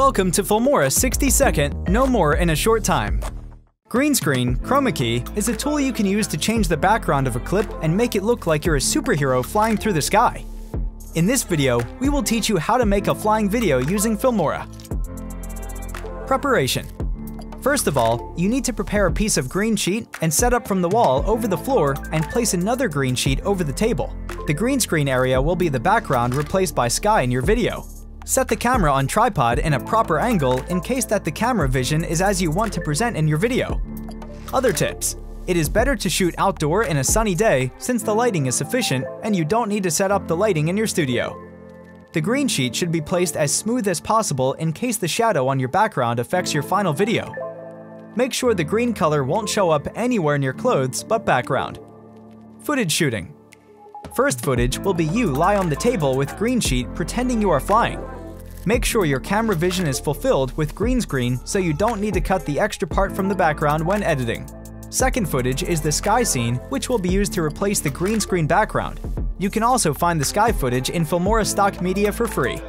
Welcome to Filmora 60 second, no more in a short time. Green screen, chroma key, is a tool you can use to change the background of a clip and make it look like you're a superhero flying through the sky. In this video, we will teach you how to make a flying video using Filmora. Preparation. First of all, you need to prepare a piece of green sheet and set up from the wall over the floor and place another green sheet over the table. The green screen area will be the background replaced by sky in your video. Set the camera on tripod in a proper angle in case that the camera vision is as you want to present in your video. Other tips. It is better to shoot outdoor in a sunny day since the lighting is sufficient and you don't need to set up the lighting in your studio. The green sheet should be placed as smooth as possible in case the shadow on your background affects your final video. Make sure the green color won't show up anywhere in your clothes but background. Footage shooting. First footage will be you lie on the table with green sheet pretending you are flying. Make sure your camera vision is fulfilled with green screen so you don't need to cut the extra part from the background when editing. Second footage is the sky scene, which will be used to replace the green screen background. You can also find the sky footage in Filmora stock media for free.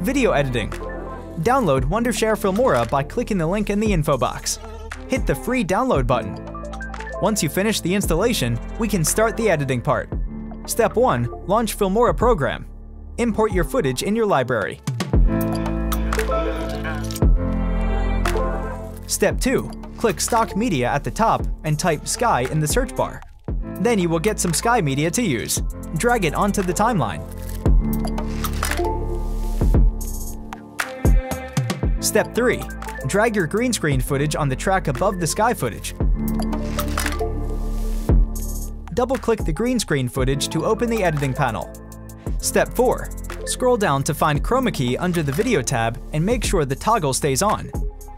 Video editing. Download Wondershare Filmora by clicking the link in the info box. Hit the free download button. Once you finish the installation, we can start the editing part. Step 1. Launch Filmora program. Import your footage in your library. Step 2. Click Stock Media at the top and type Sky in the search bar. Then you will get some Sky media to use. Drag it onto the timeline. Step 3. Drag your green screen footage on the track above the Sky footage. Double-click the green screen footage to open the editing panel. Step 4. Scroll down to find Chroma Key under the Video tab and make sure the toggle stays on.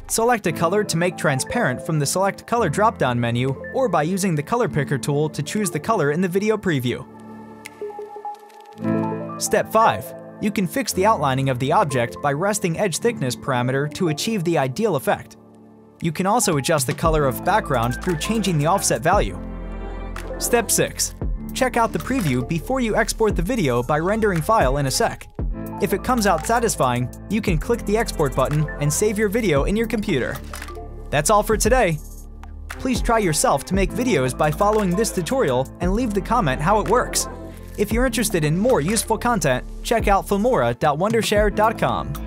Select a color to make transparent from the Select Color drop-down menu or by using the Color Picker tool to choose the color in the video preview. Step 5. You can fix the outlining of the object by resting edge thickness parameter to achieve the ideal effect. You can also adjust the color of background through changing the offset value. Step 6. Check out the preview before you export the video by rendering file in a sec. If it comes out satisfying, you can click the export button and save your video in your computer. That's all for today. Please try yourself to make videos by following this tutorial and leave the comment how it works. If you're interested in more useful content, check out filmora.wondershare.com.